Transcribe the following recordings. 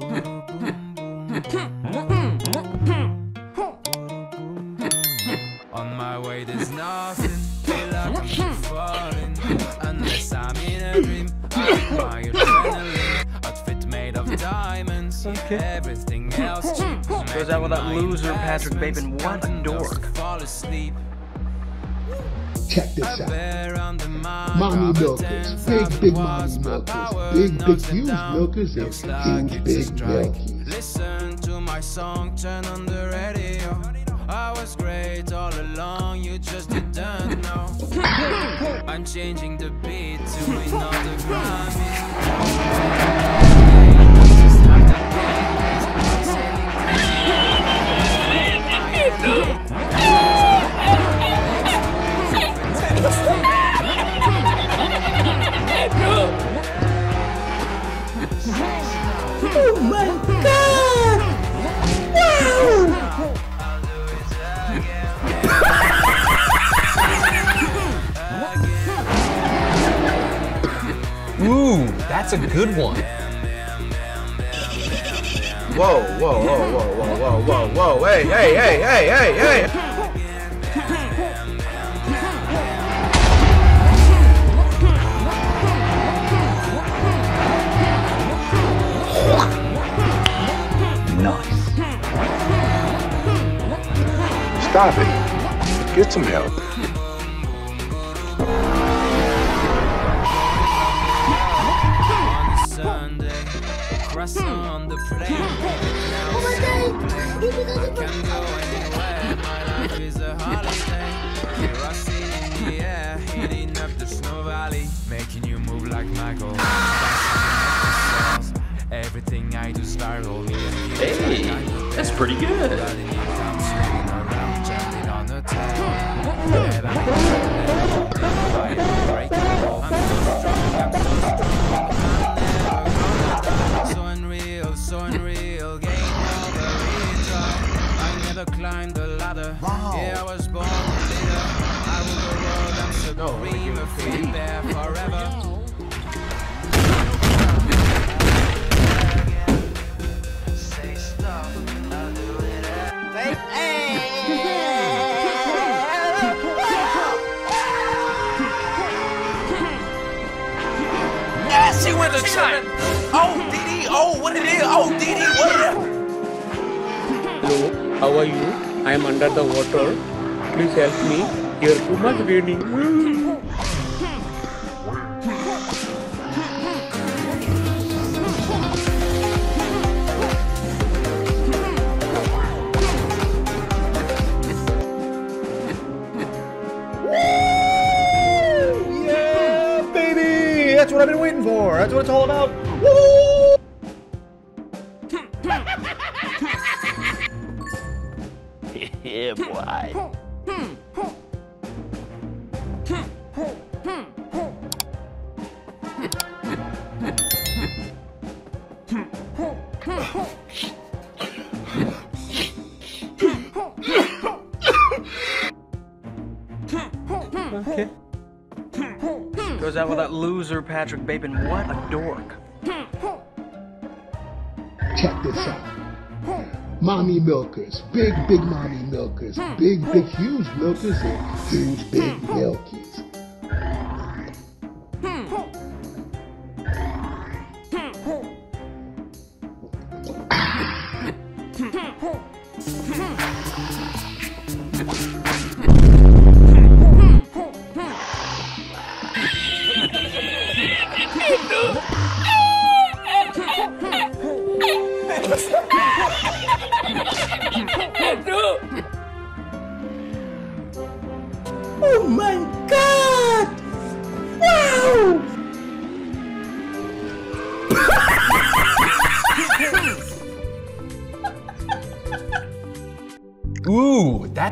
On my way, there's nothing. Feel like I keep falling. Unless I'm in a dream, I'm my adrenaline. Outfit made of diamonds. Everything else cheap. Goes out with that loser Patrick Bateman. What a Counting those dork. To Fall asleep. Check this out. Bear on the mind, Mommy milkers, big, big watts. mommy milkers, big, big, huge milkers, and huge, big strike. milkies. Listen to my song, turn on the radio. I was great all along, you just didn't know. I'm changing the beat to another Grammy. Oh Ooh, that's a good one. Whoa, whoa, whoa, whoa, whoa, whoa, whoa, whoa, hey, hey, hey, hey, hey, hey! The snow valley, making you move like Michael. Everything I do. Hey, that's pretty good. Climbed the ladder. Yeah, I was born a leader. I rule the world, I'm supreme, a free Are you? I am under the water. Please help me. Here too much raining. Yeah, baby! That's what I've been waiting for. That's what it's all about. Woo! Yeah, boy. Okay. Goes out with that loser Patrick Bateman. What a dork. Check this out. Mommy milkers, big, big mommy milkers, big, big, huge milkers, and huge, big milkies.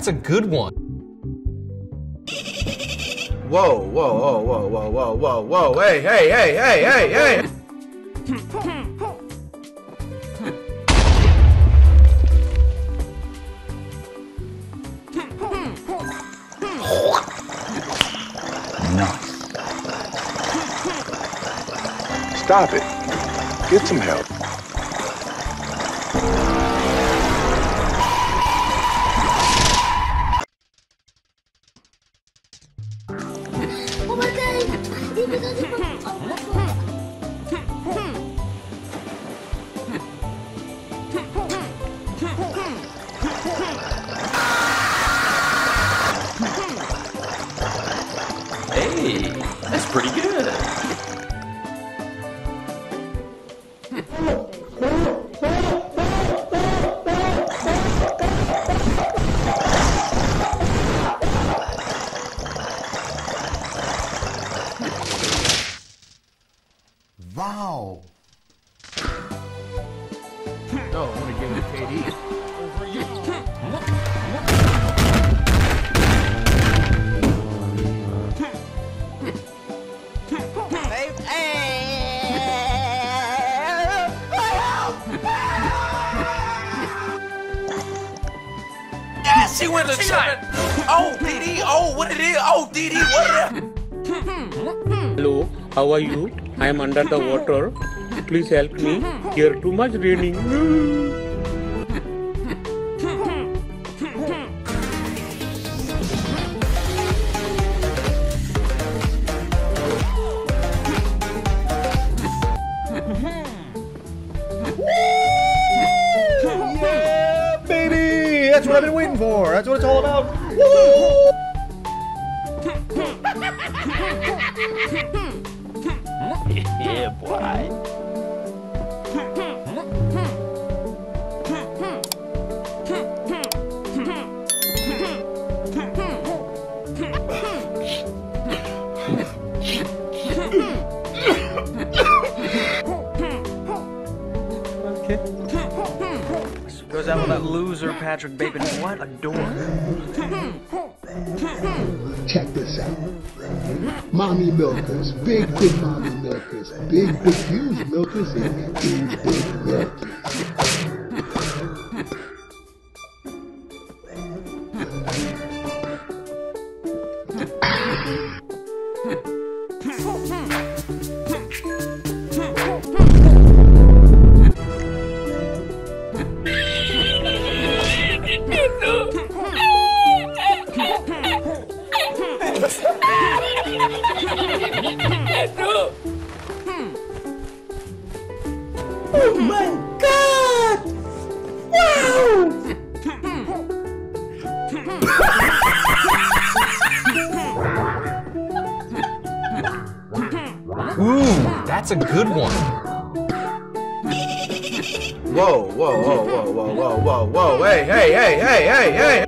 That's a good one. Whoa, whoa, whoa, whoa, whoa, whoa, whoa, whoa, hey, hey, hey, hey, hey, hey! Nice. Stop it. Get some help. Pretty good. Wow. No, I want to give it to KD. Yes, she went. Oh, DD. Oh, what it is? Oh, DD. What it is? Hello, how are you? I am under the water. Please help me. Here too much raining. Yeah, boy. Goes out with that loser Patrick Bateman. What a dork. Check this out. Mommy milkers, big, big mommy milkers, big, big, huge milkers, and huge, big milkers. That's a good one. Whoa, whoa, whoa, whoa, whoa, whoa, whoa, whoa. Hey, hey, hey, hey, hey, hey.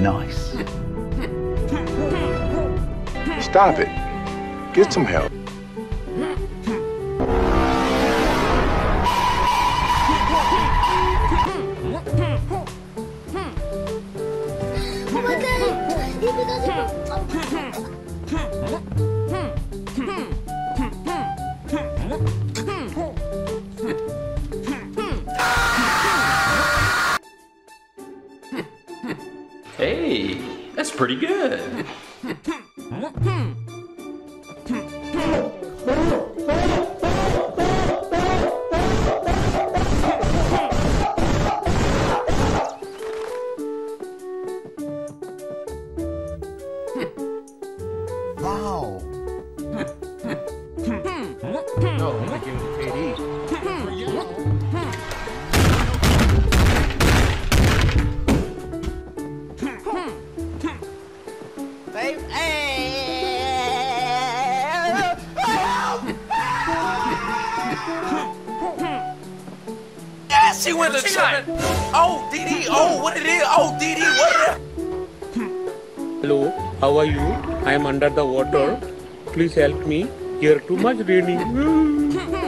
Nice. Stop it. Get some help. Pretty good. Oh? Oh. What it is? Hello, how are you? I am under the water. Please help me. Here too much raining.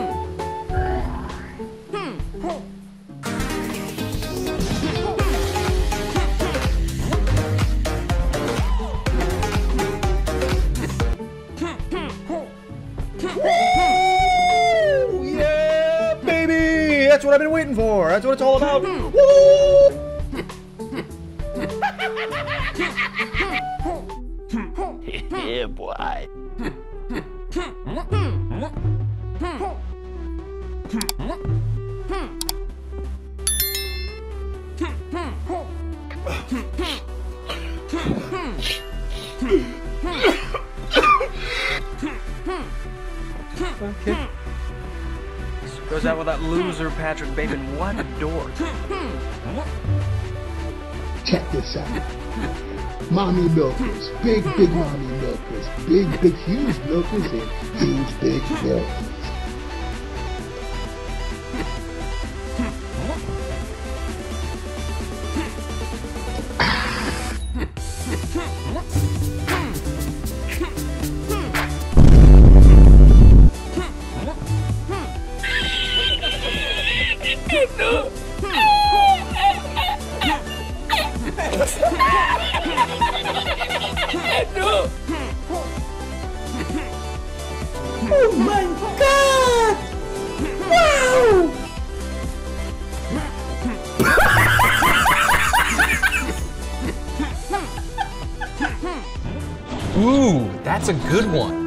Yeah, boy. Okay. Goes out with that loser Patrick Bateman. What a dork. Check this out. Mommy milkers, big, big mommy milkers, big, big, huge milkers, and huge, big milkers. Oh my god! Wow! Ooh, that's a good one.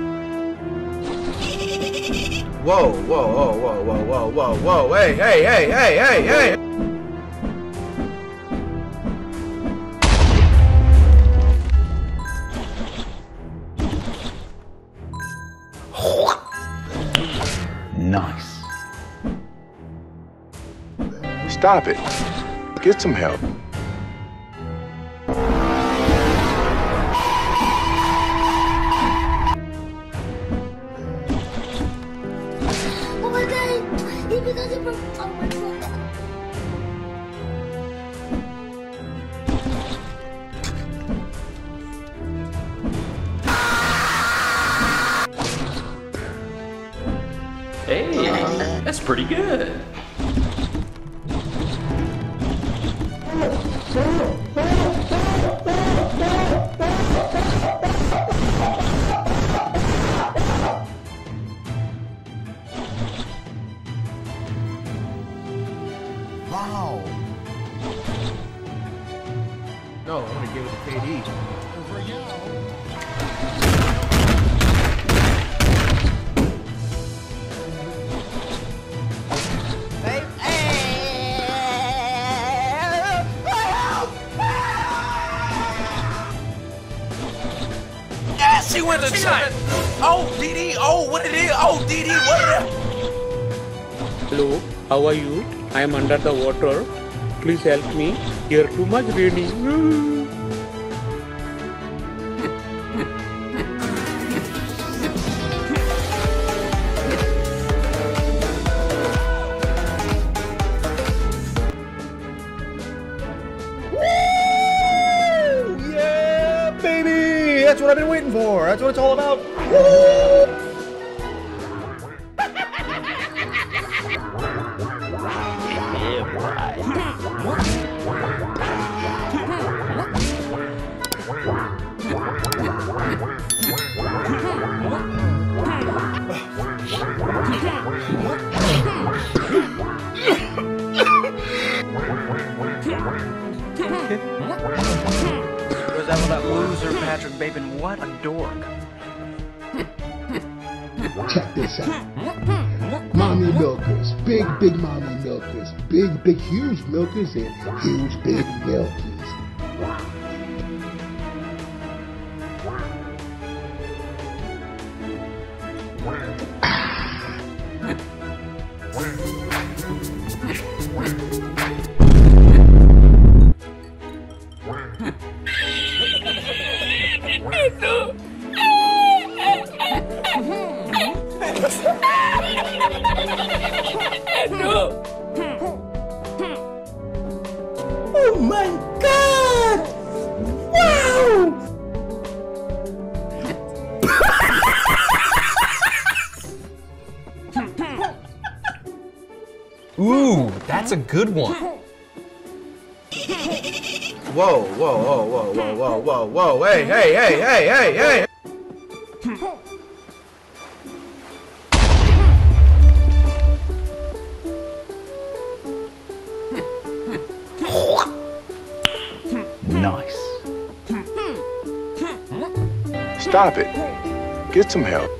Whoa, whoa, whoa, whoa, whoa, whoa, whoa, whoa, hey, hey, hey, hey, hey, hey! Stop it. Get some help. Oh my god! He because it broke. Oh my god! Hey, that's pretty good. Wow. No, I want to give it to KD. Yes, he went to seven. Oh, DD. Oh, what it is? Oh, DD. What it is? Hello, how are you? I am under the water. Please help me. Here too much raining. Woo! Yeah, baby! That's what I've been waiting for. That's what it's all about. With that loser Patrick Bateman. What a dork. Check this out. Mommy milkers, big, big mommy milkers, big, big, huge milkers, and huge, big milkers. Oh that's a good one. Whoa, whoa, whoa, whoa, whoa, whoa, whoa, whoa, hey, hey, hey, hey, hey, hey! Nice. Stop it. Get some help.